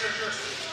sure, sure.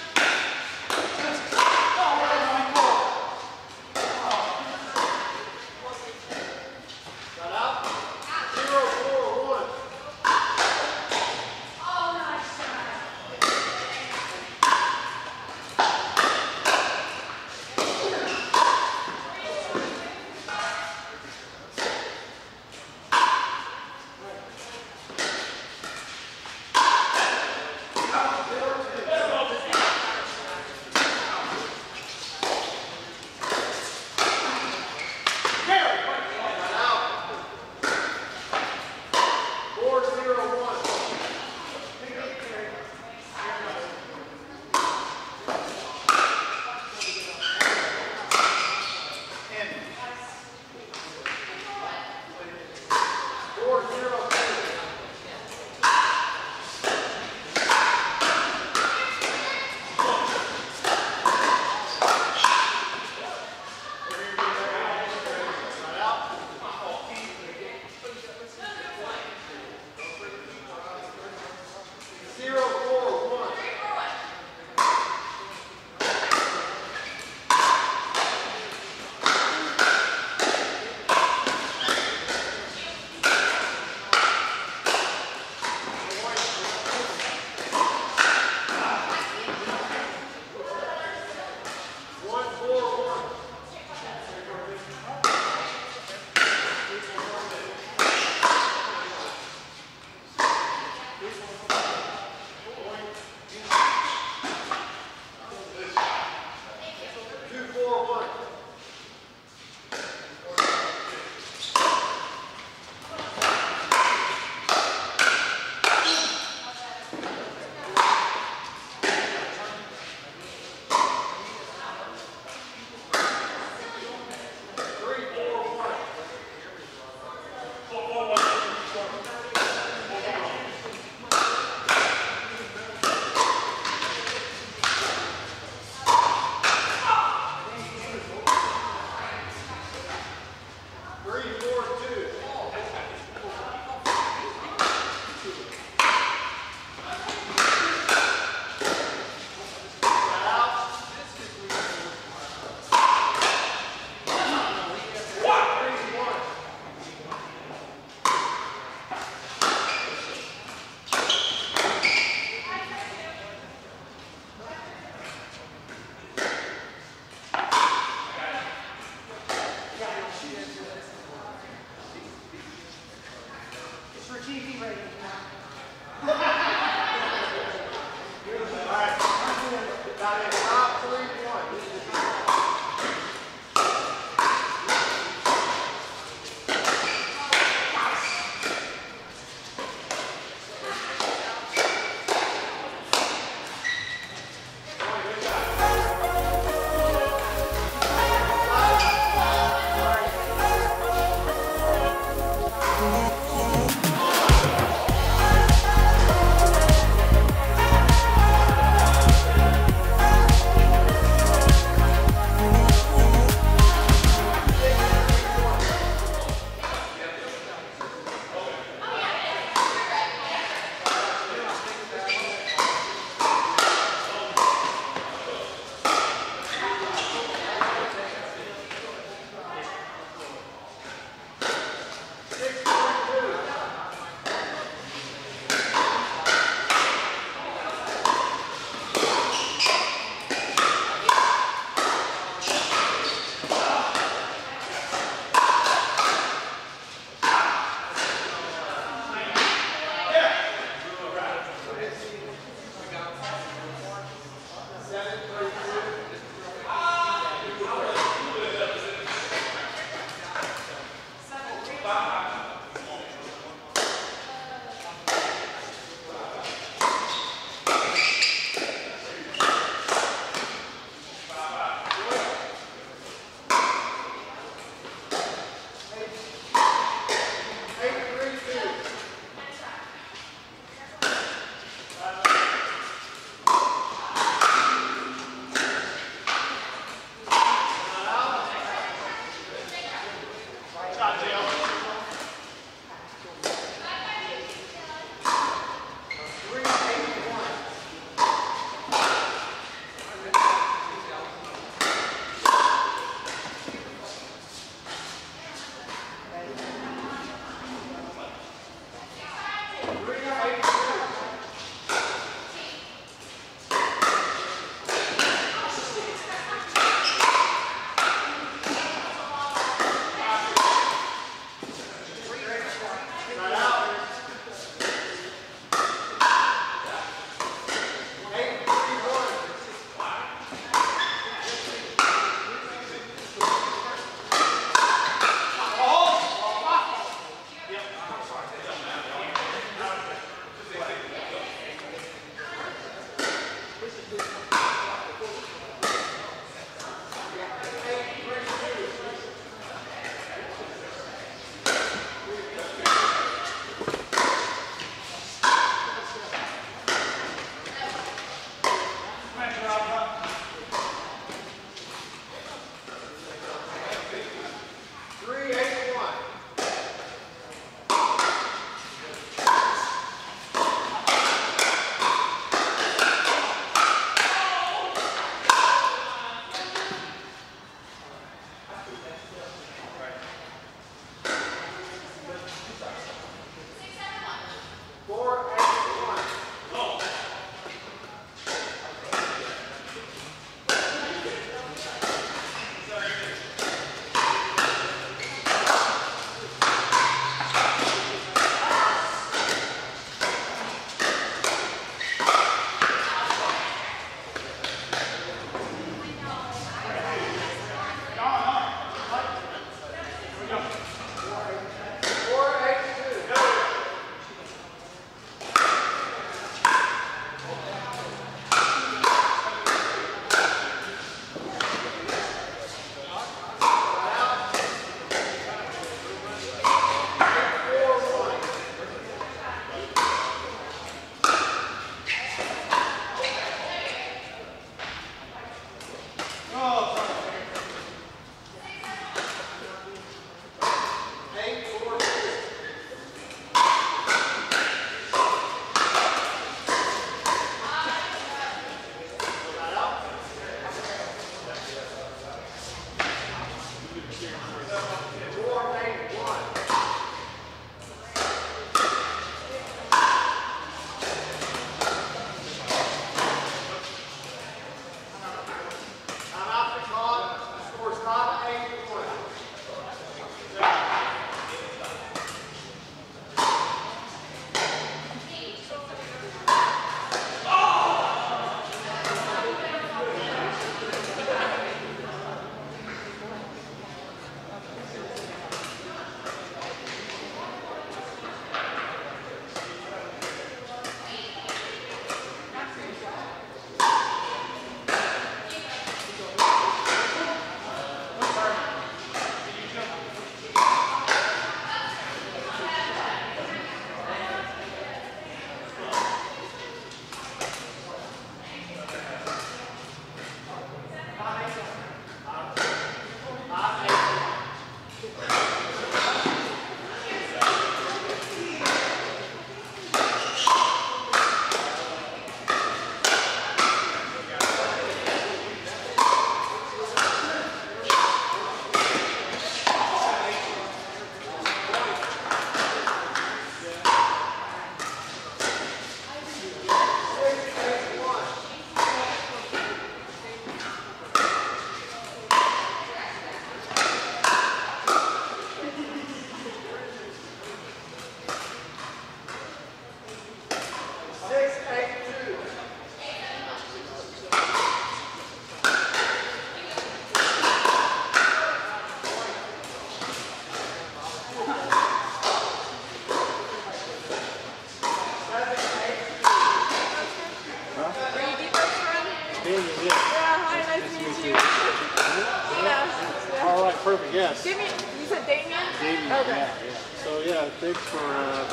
Thanks for uh,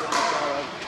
out. I